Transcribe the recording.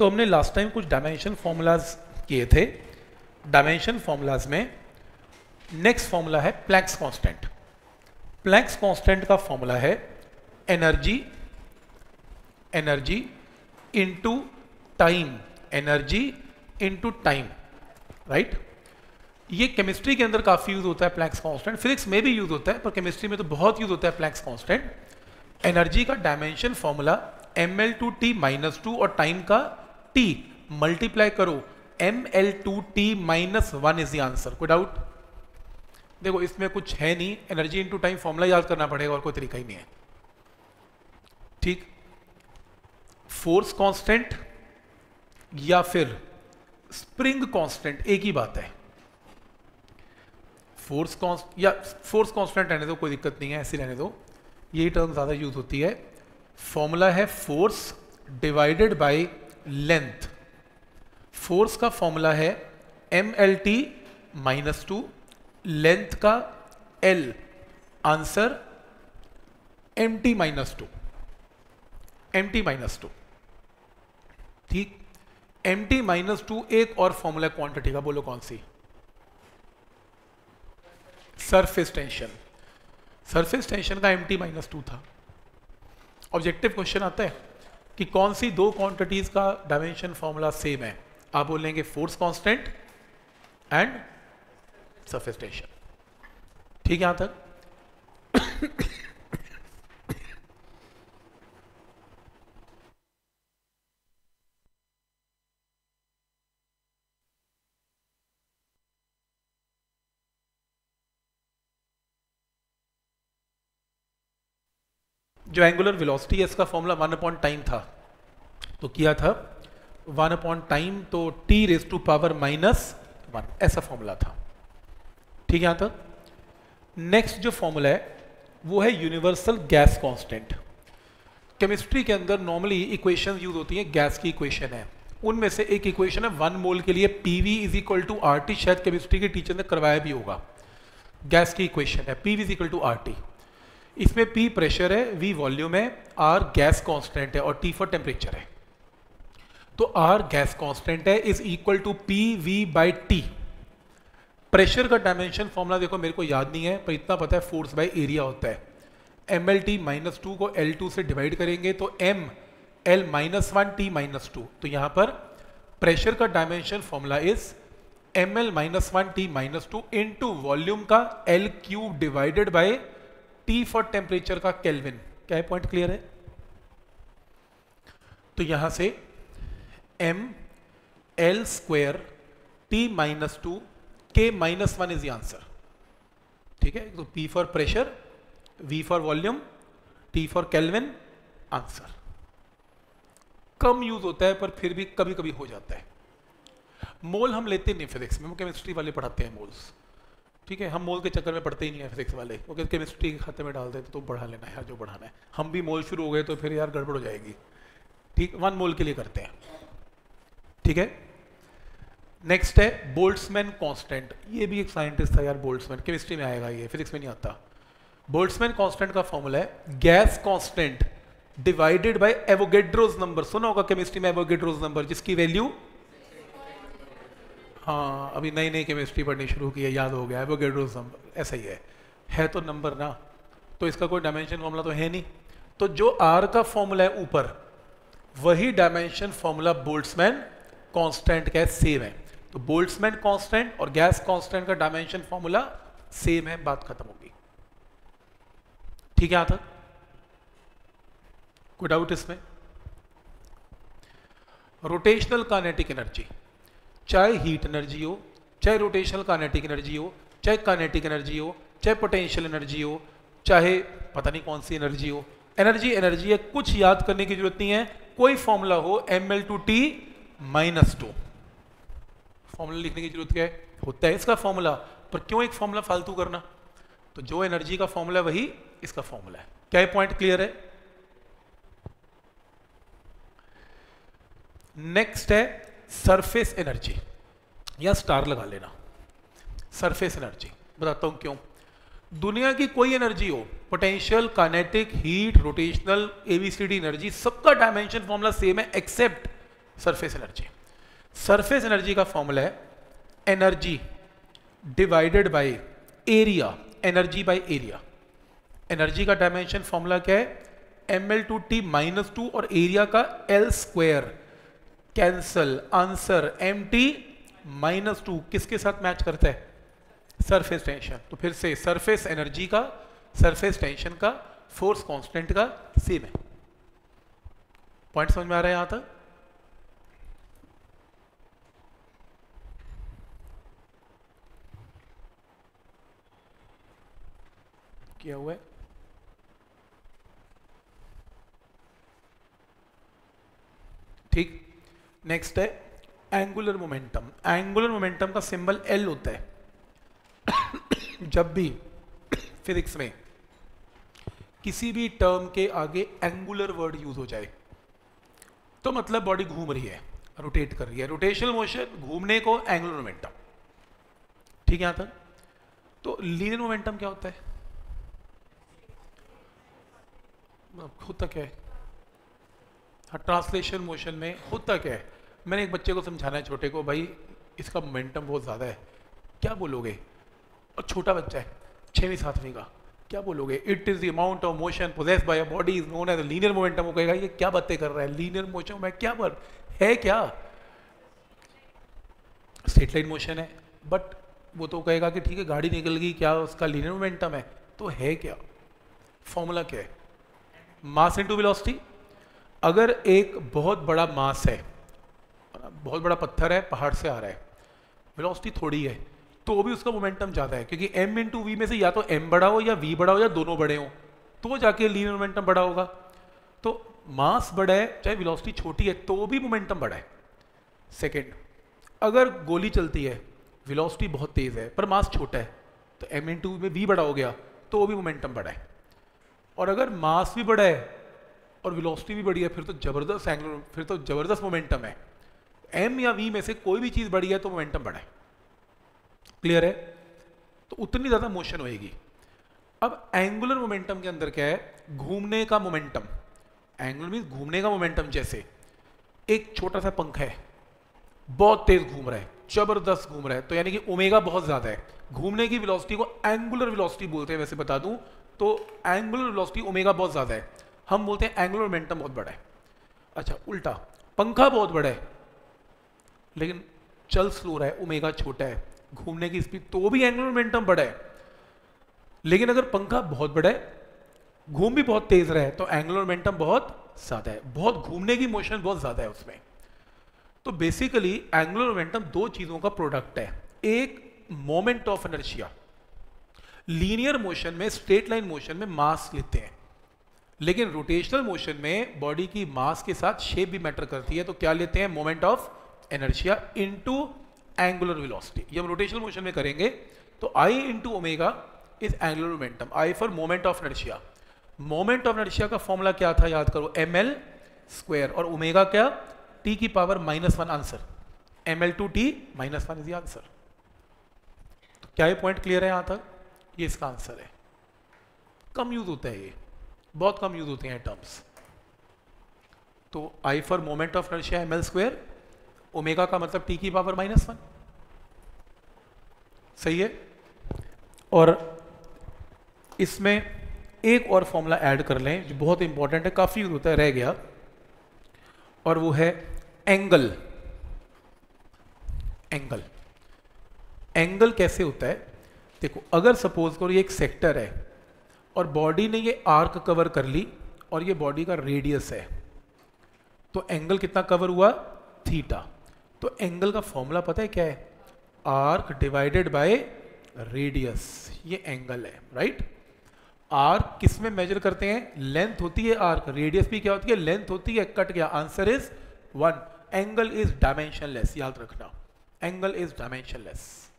तो हमने last time कुछ डायमेंशन फॉर्मूलाज किए थे। डायमेंशन फॉर्मूलाज में नेक्स्ट फॉर्मूला है प्लैंक्स कांस्टेंट प्लैक्स कांस्टेंट का फॉर्मूला है energy energy into time energy into time right ये केमिस्ट्री के अंदर काफ़ी यूज़ होता है प्लैंक्स कांस्टेंट फिजिक्स में भी यूज़ होता है, पर केमिस्ट्री में तो बहुत यूज़ होता है प्लैंक्स कांस्टेंट एनर्जी का dimension formula M L two T minus two और टाइम का टी मल्टीप्लाई करो. M L two T minus one is the answer कोई डाउट देखो, इसमें कुछ है नहीं. एनर्जी इनटू टाइम फॉर्मूला याद करना पड़ेगा और कोई तरीका ही नहीं है. ठीक? फोर्स कांस्टेंट या फिर स्प्रिंग कांस्टेंट एक ही बात है. फोर्स कॉन्स्ट या फोर्स कांस्टेंट रहने दो, कोई दिक्कत नहीं है, ऐसे रहने दो. यही टर्म ज़्यादा यूज़ होती है. फॉर्मूला है force divided by length force का फॉर्मूला है M L T minus two length का L answer M T minus two M T minus two ठीक? एम टी माइनस टू एक और फॉर्मूला क्वांटिटी का, बोलो कौन सी? सरफेस टेंशन सरफेस टेंशन का एम टी माइनस टू था। ऑब्जेक्टिव क्वेश्चन आता है? कि कौन सी दो क्वांटिटीज का डायमेंशन फॉर्मूला सेम है? आप बोलेंगे force constant and surface tension tension ठीक है, यहाँ तक? जो एंगुलर वेलोसिटी है, इसका फॉर्मूला वन अपॉन टाइम था। तो किया था वन अपॉन टाइम तो T raise to power minus one ऐसा फॉर्मूला था। ठीक है यहाँ तक? नेक्स्ट जो फॉर्मूला है, वो है यूनिवर्सल गैस कांस्टेंट केमिस्ट्री के अंदर नॉर्मली इक्वेशन यूज़ होती है गैस की इक्वेशन है। उनमें से एक इक्वेशन है वन मोल के लिए PV is equal to R T शायद केमिस्ट्री के टीचर ने करवाया भी होगा। गैस की इक्वेशन है PV is equal to R T इसमें P प्रेशर है, V वॉल्यूम है, R गैस कांस्टेंट है और T फॉर टेम्परेचर है। तो R गैस कांस्टेंट है is equal to P V by T pressure का डायमेंशन फॉर्मूला देखो, मेरे को याद नहीं है, पर इतना पता है फोर्स बाय एरिया होता है। M L T minus two को एल टू से डिवाइड करेंगे तो M L minus one T minus two तो यहाँ पर प्रेशर का dimension formula is M L minus one T minus two into volume का L cube divided by T for temperature का केल्विन क्या है पॉइंट क्लियर है? तो यहाँ से M L square T minus two के माइनस वन इज़ आंसर ठीक है? तो P for pressure V for volume T for Kelvin answer come use होता है, पर फिर भी कभी कभी हो जाता है। मोल हम लेते नहीं फिजिक्स में केमिस्ट्री वाले पढ़ाते हैं मोल्स ठीक है, हम मोल के चक्कर में पढ़ते ही नहीं है फिजिक्स वाले। क्योंकि केमिस्ट्री के खाते में डाल देते तो बढ़ा लेना है यार, जो बढ़ाना है। हम भी मोल शुरू हो गए तो फिर यार गड़बड़ हो जाएगी। ठीक, वन मोल के लिए करते हैं। ठीक है? नेक्स्ट है बोल्ट्समैन कांस्टेंट ये भी एक साइंटिस्ट था यार बोल्ट्समैन केमिस्ट्री में आएगा ये फिजिक्स में नहीं आता। बोल्ट्समैन कांस्टेंट का फॉर्मूला है gas constant divided by Avogadro's number सुना होगा केमिस्ट्री में एवोगेड्रोज नंबर जिसकी वैल्यू हाँ अभी नई नई केमिस्ट्री पढ़नी शुरू की है, याद हो गया है, वो एवोगेड्रोज नंबर, ऐसा ही है। है तो नंबर ना तो इसका कोई डायमेंशन फॉर्मूला तो है नहीं। तो जो आर का फॉर्मूला है ऊपर, वही डायमेंशन फॉर्मूला बोल्ट्समैन कांस्टेंट का सेम है। तो बोल्ट्समैन कांस्टेंट और गैस कांस्टेंट का डायमेंशन फॉर्मूला सेम है, बात खत्म होगी। ठीक है यहाँ तक कोई डाउट इसमें? रोटेशनल कानेटिक एनर्जी चाहे हीट एनर्जी हो, चाहे रोटेशनल कानेटिक एनर्जी हो, चाहे कानेटिक एनर्जी हो, चाहे पोटेंशियल एनर्जी हो, चाहे पता नहीं कौन सी एनर्जी हो। एनर्जी एनर्जी है, कुछ याद करने की ज़रूरत नहीं है। कोई फॉर्मूला हो M L two T minus two formula लिखने की ज़रूरत क्या है? होता है इसका फॉर्मूला पर क्यों एक फॉर्मूला फालतू करना? तो जो एनर्जी का फॉर्मूला वही इसका फॉर्मूला है। क्या पॉइंट क्लियर है? नेक्स्ट है सरफेस एनर्जी या स्टार लगा लेना। सरफेस एनर्जी बताता हूँ क्यों? दुनिया की कोई एनर्जी हो potential kinetic heat rotational ABCD energy सबका डायमेंशन फॉर्मूला सेम है except surface energy surface energy का फॉर्मूला है energy divided by area energy by area energy का डायमेंशन फॉर्मूला क्या है? M L two T minus two और area का L square cancel answer M T minus two किसके साथ match करता है? सरफेस टेंशन तो फिर से सरफेस एनर्जी का सरफेस टेंशन का फोर्स कांस्टेंट का सेम है. पॉइंट समझ में आ रहा है यहाँ तक? किया हुआ है? ठीक? नेक्स्ट है एंगुलर मोमेंटम एंगुलर मोमेंटम का सिंबल एल होता है। जब भी फिजिक्स में किसी भी टर्म के आगे एंगुलर वर्ड यूज़ हो जाए तो मतलब बॉडी घूम रही है रोटेट कर रही है। रोटेशनल मोशन घूमने को एंगुलर मोमेंटम ठीक है यहाँ तक? तो लीनियर मोमेंटम क्या होता है? होता क्या है हाँ। ट्रांसलेशन मोशन में होता क्या है। मैंने एक बच्चे को समझाना है, छोटे को, भाई, इसका मोमेंटम बहुत ज़्यादा है। क्या बोलोगे? और छोटा बच्चा है छवीं सातवीं का। क्या बोलोगे? It is the amount of motion possessed by body is known as linear momentum वो कहेगा, ये क्या बातें कर रहा है? लीनियर मोशन में क्या वर्ड है क्या? स्ट्रेट लाइन मोशन है बट वो तो कहेगा कि ठीक है, गाड़ी निकल गई, क्या उसका लीनियर मोमेंटम है? तो है क्या? फॉर्मूला क्या है? मास इनटू वेलोसिटी अगर एक बहुत बड़ा मास है, बहुत बड़ा पत्थर है, पहाड़ से आ रहा है वेलोसिटी थोड़ी है तो भी उसका मोमेंटम ज़्यादा है, क्योंकि इन टू वी में से या तो एम बड़ा हो या वी बड़ा हो या दोनों बड़े हो तो जाके लीनियर मोमेंटम बड़ा होगा। तो मास बड़ा है, चाहे वेलोसिटी छोटी है तो भी मोमेंटम बड़ा है। सेकेंड अगर गोली चलती है वेलोसिटी बहुत तेज़ है, पर मास छोटा है तो इन टू में वी बड़ा हो गया तो वो भी मोमेंटम बड़ा है। और अगर मास भी बड़ा है और वेलोसिटी भी बढ़ी है, फिर तो ज़बरदस्त एंगुलर फिर तो ज़बरदस्त मोमेंटम है। एम या वी में से कोई भी चीज़ बढ़ी है तो मोमेंटम बढ़ा है। क्लियर है? तो उतनी ज़्यादा मोशन होएगी। अब एंगुलर मोमेंटम के अंदर क्या है? घूमने का मोमेंटम एंगुलर मीन घूमने का मोमेंटम जैसे। एक छोटा सा पंख है। बहुत तेज घूम रहा है। ज़बरदस्त घूम रहा है। तो यानी कि ओमेगा बहुत ज़्यादा है। घूमने की वेलोसिटी को एंगुलर वेलोसिटी बोलते हैं, वैसे बता दूँ तो एंगुलर वेलोसिटी ओमेगा बहुत ज़्यादा है। हम बोलते हैं एंगुलर मोमेंटम बहुत बड़ा है। अच्छा उल्टा, पंखा बहुत बड़ा है। लेकिन चल स्लो रहा है ओमेगा छोटा है। घूमने की स्पीड तो भी एंगुलर मोमेंटम बड़ा है। लेकिन अगर पंखा बहुत बड़ा है, घूम भी बहुत तेज रहा है तो एंगुलर मोमेंटम बहुत ज़्यादा है। बहुत घूमने की मोशन बहुत ज़्यादा है उसमें। तो बेसिकली एंगुलर मोमेंटम दो चीज़ों का प्रोडक्ट है। एक moment of inertia linear motion में स्ट्रेट लाइन मोशन में मास लेते हैं। लेकिन रोटेशनल मोशन में बॉडी की मास के साथ शेप भी मैटर करती है तो क्या लेते हैं? Moment of inertia into angular velocity ये हम रोटेशनल मोशन में करेंगे तो I into omega is angular momentum I for moment of inertia moment of inertia का फॉर्मूला क्या था? याद करो एम एल स्क्वेयर और ओमेगा क्या? टी की power minus one answer M L two T minus one is answer क्या ये पॉइंट क्लियर है यहाँ तक? ये इसका आंसर है। कम यूज़ होता है ये। बहुत कम यूज़ होते हैं टर्म्स तो I for moment of inertia M L square omega का मतलब टी की पावर माइनस वन सही है? और इसमें एक और फॉर्मूला ऐड कर लें, जो बहुत इंपॉर्टेंट है, काफ़ी यूज़ होता है, रह गया. और वो है एंगल एंगल एंगल कैसे होता है? देखो, अगर सपोज़ करो ये एक सेक्टर है और बॉडी ने ये आर्क कवर कर ली और ये बॉडी का रेडियस है। तो एंगल कितना कवर हुआ? थीटा तो एंगल का फॉर्मूला पता है क्या है? आर्क डिवाइडेड बाय रेडियस ये एंगल है राइट आर्क किसमें मेजर करते हैं? लेंथ होती है आर्क रेडियस भी क्या होती है? लेंथ होती है। कट गया answer is one angle is dimensionless याद रखना। Angle is dimensionless